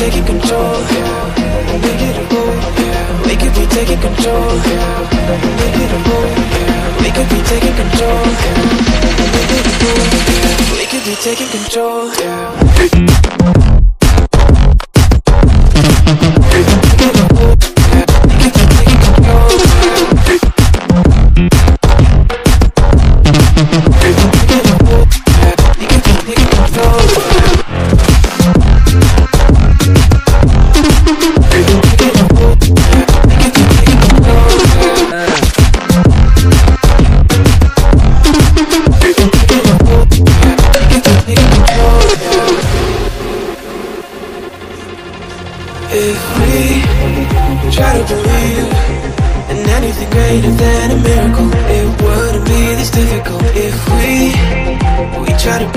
We could be taking control. We could be taking control. We could be taking control. We could be taking control.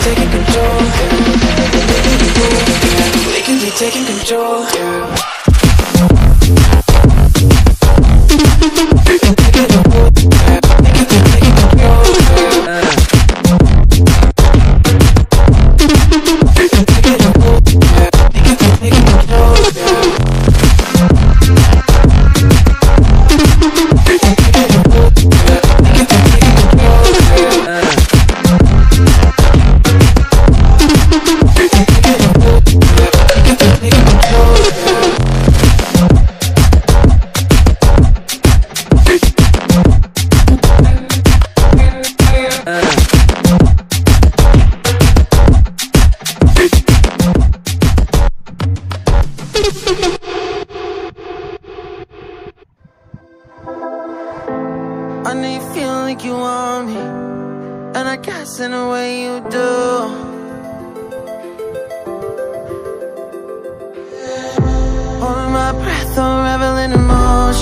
taking control. We could be taking control. I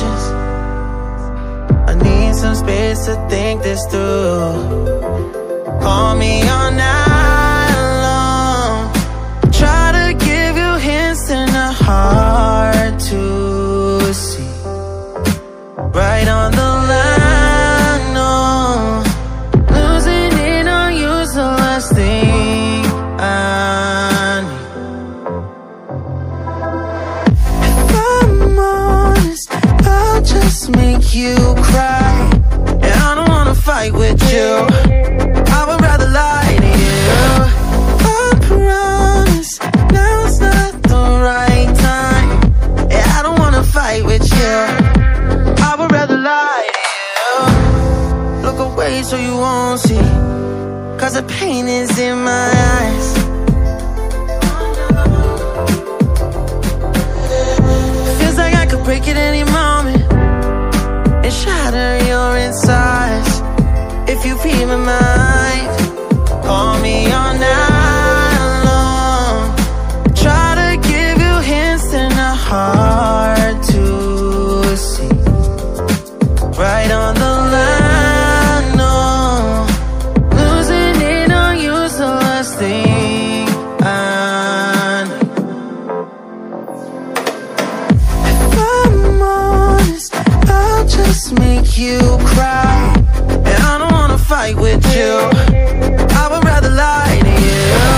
emotions. I need some space to think this through. Call me on night won't see Cause the pain is in my eyes. Feels like I could break at any moment And shatter your insides. If you feel my make you cry. And I don't wanna fight with you. I would rather lie to you